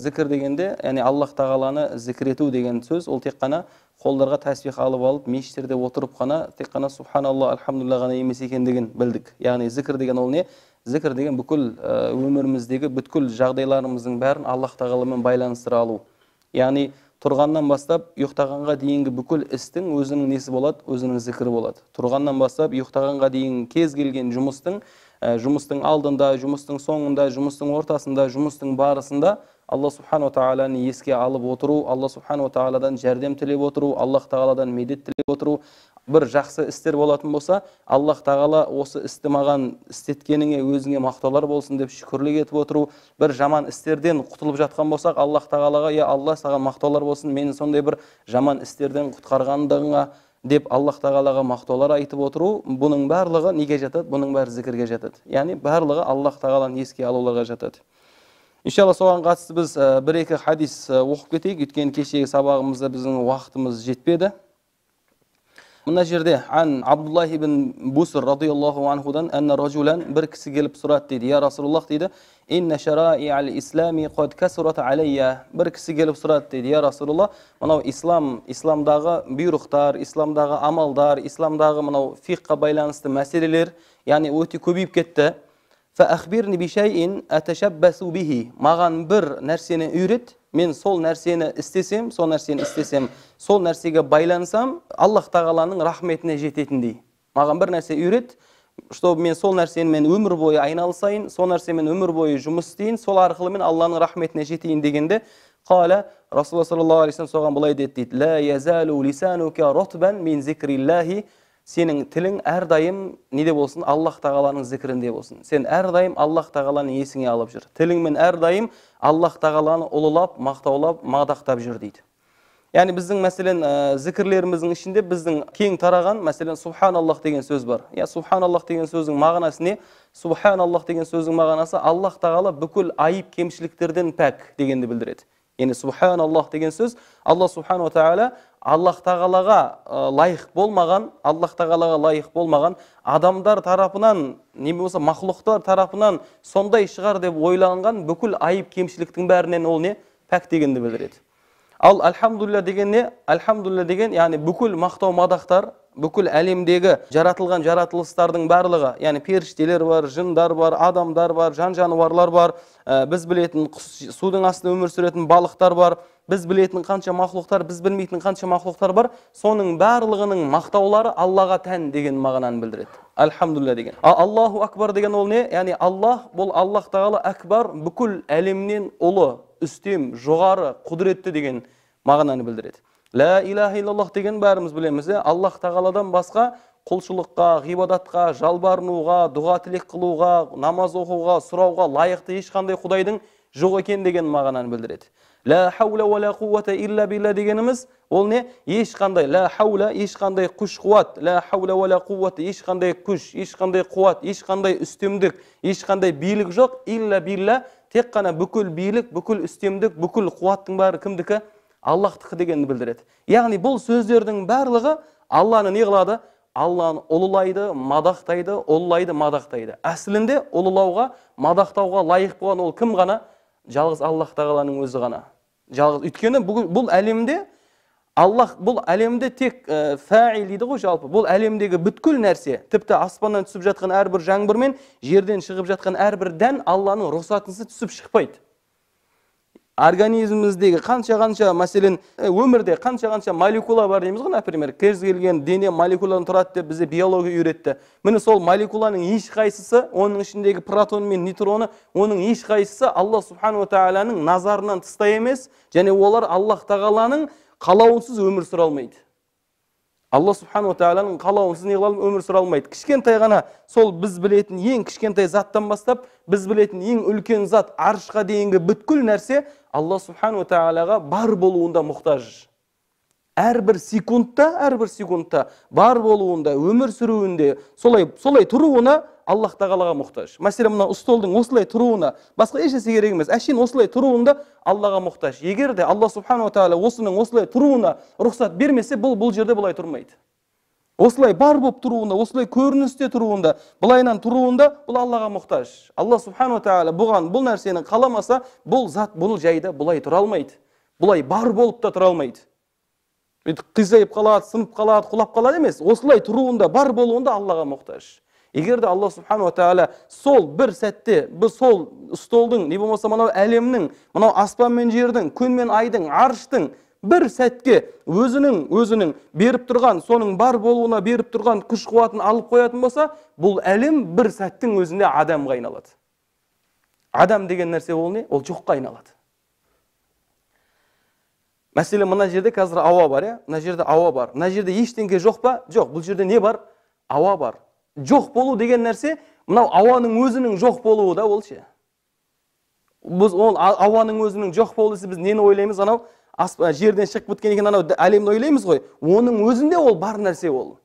зікір дегенде яғни аллах тағаланы зікір ету деген сөз ол тек қана қолдарға тәсбих алып алып мешіттерде отырып қана тек қана субханалла альхамдулилля ғана емес екендігін білдік. Яғни зікір деген ол не? Зікір деген бүкіл өміріміздегі бүткіл жағдайларымыздың бәрін аллах тағаламен байланыстыра алу. Яғни тұрғаннан бастап ұйықтағанға дейінгі бүкіл істің өзінің несі болады? Өзінің зікірі болады. Тұрғаннан бастап ұйықтағанға дейін кез келген жұмыстың жұмыстың алдында жұмыстың соңында жұмыстың ортасында жұмыстың барысында алла субханала тағаланы еске алып отыру алла субханала тағаладан жәрдем тілеп отыру аллах тағаладан медет тілеп отыру бір жақсы істер болатын болса аллах тағала осы істі маған істеткеніңе өзіңе мақтаулар болсын деп шүкірлік етіп отыру бір жаман істерден құтылып жатқан болсақ аллах тағалаға иә алла саған мақтаулар болсын мені сондай бір жаман істерден құтқарғандығыңа деп аллах тағалаға мақтаулар айтып отыру бұның барлығы неге жатады бұның бәрі зікірге жатады яғни барлығы аллах тағаланы еске алуларға жатады иншалла соған қатысты біз бір екі хадис оқып кетейік. Өйткені кешегі сабағымызда біздің уақытымыз жетпеді. Мына жерде ан абдуллах ибн буср радиаллаху анхудан әнна ражулан бір кісі келіп сұрады дейді. Я расулаллах дейді. Инна шараи ислами қад касурат алейя бір кісі келіп сұрады дейді. Я расулаллах мынау ислам исламдағы бұйрықтар исламдағы амалдар исламдағы мынау фиққа байланысты мәселелер яғни өте көбейіп кетті. Маған бір нәрсені үйрет мен сол нәрсені істесем сол нәрсені істесем сол нәрсеге байлансам аллах тағаланың рахметіне жететіндей маған бір нәрсе үйрет чтобы мен сол нәрсемен өмір бойы айналысайын сол нәрсемен өмір бойы жұмыс істейін сол арқылы мен алланың рахметіне жетейін дегенде қала расулалла саллаллаху соған былай деді дейді. Сенің тілің әрдайым неде болсын? Аллах тағаланың зікірінде болсын. Сен әрдайым аллах тағаланы есіңе алып жүр. Тіліңмен әрдайым аллах тағаланы ұлылап мақтаулап мадақтап жүр дейді. Яғни біздің мәселен ә, зікірлеріміздің ішінде біздің кең тараған мәселен субханаллах деген сөз бар. Иә субханаллах деген сөздің мағынасы не? Субханаллах деген сөздің мағынасы аллах тағала бүкіл айып кемшіліктерден пәк дегенді білдіреді. Яғни субханаллах деген сөз алла субханала тағала аллах тағалаға лайық болмаған аллах тағалаға лайық болмаған адамдар тарапынан не болмаса мақлұқтар тарапынан сондай шығар деп ойланған бүкіл айып кемшіліктің бәрінен ол не? Пәк дегенді білдіреді. Ал альхамдулилля деген не? Альхамдулилля деген яғни бүкіл мақтау мадақтар бүкіл әлемдегі жаратылған жаратылыстардың барлығы яғни періштелер бар жындар бар адамдар бар жан жануарлар бар ә, біз білетін судың астында өмір сүретін балықтар бар біз білетін қанша мақлұқтар біз білмейтін қанша мақлұқтар бар соның барлығының мақтаулары аллаға тән деген мағынаны білдіреді. Альхамдулилля деген. Ал аллаху акбар деген ол не? Яғни аллах бұл аллах тағала әкбар бүкіл әлемнен ұлы. Үстем жоғары құдіретті деген мағынаны білдіреді. Лә иляха иллаллах деген бәріміз білеміз иә аллах тағаладан басқа құлшылыққа ғибадатқа жалбарынуға дұға тілек қылуға намаз оқуға сұрауға лайықты ешқандай құдайдың жоқ екен деген мағынаны білдіреді. Лә хаула уа ла қуата илля билля дегеніміз ол не ешқандай лә хаула ешқандай күш қуат лә хаула уа ла қуата ешқандай күш ешқандай қуат ешқандай үстемдік ешқандай билік жоқ илля билля тек қана бүкіл билік бүкіл үстемдік бүкіл қуаттың бәрі кімдікі аллахтікі дегенді білдіреді яғни бұл сөздердің барлығы алланы не қылады алланы ұлылайды мадақтайды ұлылайды мадақтайды әсілінде ұлылауға мадақтауға лайық болған ол кім ғана жалғыз аллах тағаланың өзі ғана. Жалғыз өйткені бұл, әлемде аллах бұл әлемде тек ә, фәил дейді ғой жалпы. Бұл әлемдегі бүткіл нәрсе тіпті аспаннан түсіп жатқан әрбір жаңбыр мен жерден шығып жатқан әрбір дән алланың рұқсатынсыз түсіп шықпайды. Организміміздегі қанша қанша мәселен өмірде қанша қанша молекула бар дейміз ғой например кез келген дене молекуладан тұрады деп бізде биология үйретті. Міне сол молекуланың ешқайсысы оның ішіндегі протон мен нейтроны оның ешқайсысы алла субханала тағаланың назарынан тыста емес және олар аллах тағаланың қалауынсыз өмір сүре алмайды. Алла субханала тағаланың қалауынсыз не қыла өмір сүре алмайды кішкентай ғана сол біз білетін ең кішкентай заттан бастап біз білетін ең үлкен зат аршқа дейінгі бүткіл нәрсе алла субханала тағалаға бар болуында мұқтаж. Әрбір секундта әрбір секундта бар болуында өмір сүруінде солай солай тұруына аллах тағалаға мұқтаж. Мәселен мына столдың осылай тұруына басқа ешнәрсе керек емес. Әшейін осылай тұруында аллаға мұқтаж. Егер де алла субханала тағала осының осылай тұруына рұқсат бермесе бұл бұл жерде бұлай тұрмайды. Осылай бар болып тұруында осылай көріністе тұруында былайынан тұруында бұл аллаға мұқтаж. Алла субханала тағала бұған бұл нәрсені қаламаса бұл зат бұл жайда бұлай тұра алмайды. Бұлай бар болып та тұра алмайды. Бүйтіп қисайып қалады сынып қалады құлап қалады емес. Осылай тұруында бар болуында аллаға мұқтаж. Егер де алла субханала тағала сол бір сәтте біз сол столдың не болмаса мынау әлемнің мынау аспан мен жердің күн мен айдың арыштың бір сәтке өзінің өзінің беріп тұрған соның бар болуына беріп тұрған күш қуатын алып қоятын болса бұл әлем бір сәттің өзінде адамға айналады. Адам деген нәрсе ол не? Ол жоққа айналады. Мәселен мына жерде қазір ауа бар иә? Мына жерде ауа бар. Мына жерде ештеңе жоқ па? Жоқ. Бұл жерде не бар? Ауа бар. Жоқ болу деген нәрсе мынау ауаның өзінің жоқ болуы да ол ше? Біз ол ауаның өзінің жоқ болуы десе біз нені ойлаймыз анау? Жерден шығып кеткен екен анау әлемді ойлаймыз ғой. Оның өзінде ол бар нәрсе ол.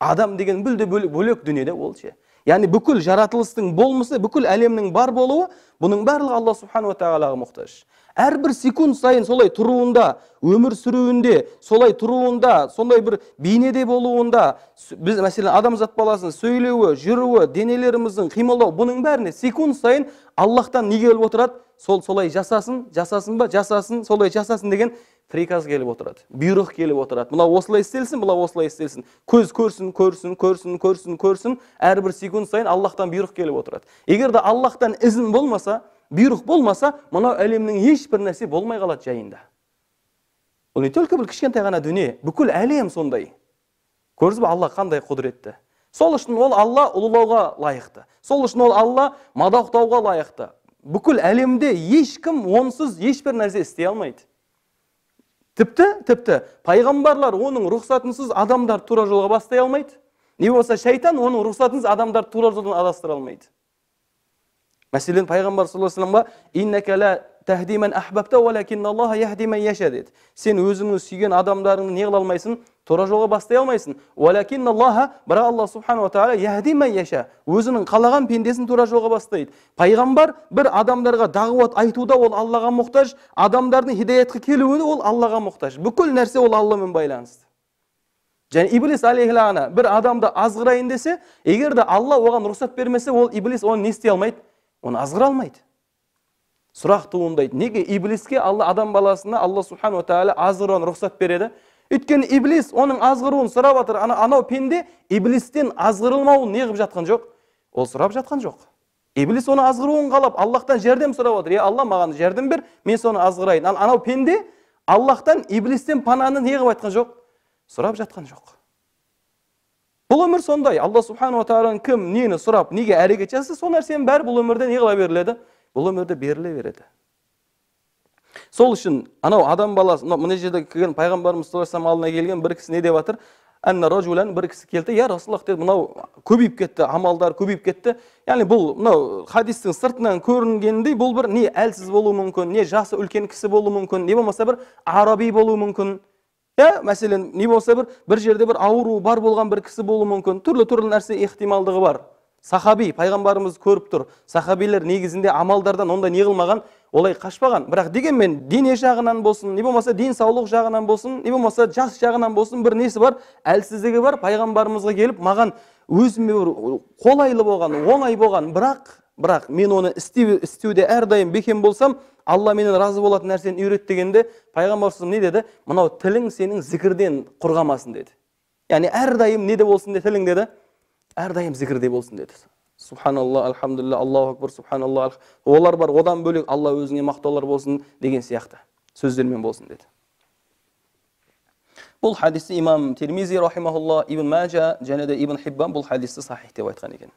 Адам деген мүлде бөлек дүние да ол ше. Яғни бүкіл жаратылыстың болмысы бүкіл әлемнің бар болуы бұның барлығы алла субханала тағалаға мұқтаж. Әрбір секунд сайын солай тұруында өмір сүруінде солай тұруында сондай бір бейнеде болуында біз мәселен адамзат баласының сөйлеуі жүруі денелеріміздің қимылдау бұның бәріне секунд сайын аллахтан не келіп отырады? Сол солай жасасын жасасын ба жасасын солай жасасын деген приказ келіп отырады бұйрық келіп отырады. Мынау осылай істелсін мынау осылай істелсін. Көз көрсін көрсін көрсін көрсін көрсін. Әрбір секунд сайын аллахтан бұйрық келіп отырады. Егер де аллахтан ізін болмаса бұйрық болмаса мынау әлемнің ешбір нәрсе болмай қалады жайында. Бұл не только бір кішкентай ғана дүние. Бүкіл әлем сондай. Көрдіңіз ба алла қандай құдіретті. Сол үшін ол алла ұлылауға лайықты. Сол үшін ол алла мадақтауға лайықты. Бүкіл әлемде ешкім онсыз ешбір нәрсе істей алмайды. Тіпті тіпті пайғамбарлар оның рұқсатынсыз адамдар тура жолға бастай алмайды. Не болмаса шайтан оның рұқсатынсыз адамдар тура жолдан адастыра алмайды. Мәселен пайғамбар саллаллаху алейхи деді сен өзіңнің сүйген адамдарыңды не қыла алмайсың тура жолға бастай алмайсың бірақ алла субханала тағала өзінің қалаған пендесін тура жолға бастайды пайғамбар бір адамдарға дағуат айтуда ол аллаға мұқтаж адамдардың хидаятқа келуіне ол аллаға мұқтаж бүкіл нәрсе ол алламен байланысты және иблис алейхи бір адамды азғырайын десе егер де алла оған рұқсат бермесе ол иблис оны не істей алмайды оны азғыра алмайды. Сұрақ туындайды. Неге иблиске алла адам баласына алла субханала тағала азғыруын рұқсат береді? Өйткені иблис оның азғыруын сұрап жатыр. Ана анау пенде иблистен азғырылмауын не қылып жатқан жоқ? Ол сұрап жатқан жоқ. Иблис оны азғыруын қалап аллахтан жәрдем сұрап отыр. Е алла маған жәрдем бер мен соны азғырайын ал анау пенде аллахтан иблистен пананы не қылып айтқан жоқ? Сұрап жатқан жоқ. Бұл өмір сондай алла субханала тағаладан кім нені сұрап неге әрекет жасаса сол нәрсенің бәрі бұл өмірде не қыла беріледі бұл өмірде беріле береді сол үшін анау адам баласы мына мына жерде келген пайғамбарымыз саллаллаху алдына келген бір кісі не деп жатыр бір кісі келді я расулаллах деді мынау көбейіп кетті амалдар көбейіп кетті яғни бұл мынау хадистің сыртынан көрінгеніндей бұл бір не әлсіз болуы мүмкін не жасы үлкен кісі болуы мүмкін не болмаса бір араби болуы мүмкін иә мәселен не болса бір бір жерде бір ауру бар болған бір кісі болуы мүмкін. Түрлі түрлі нәрсе ықтималдығы бар. Сахаби пайғамбарымыз көріп тұр. Сахабилер негізінде амалдардан ондай не қылмаған олай қашпаған. Бірақ дегенмен дене жағынан болсын не болмаса денсаулық жағынан болсын не болмаса жас жағынан болсын бір несі бар? Әлсіздігі бар. Пайғамбарымызға келіп маған өзіме бір қолайлы болған оңай болған. Бірақ бірақ мен оны істеу, істеуде әрдайым бекем болсам алла менен разы болатын нәрсені үйрет дегенде пайғамбар не деді? Мынау тілің сенің зікірден құрғамасын деді. Яғни әрдайым неде болсын деді тілің деді? Әрдайым зікірде болсын деді. Субханалла альхамдулилля аллаху акбар субханалла олар бар одан бөлек алла өзіңе мақтаулар болсын деген сияқты сөздермен болсын деді. Бұл хадисті имам термизи рахимахулла ибн мәжа және де ибн хиббан бұл хадисті сахих деп айтқан екен.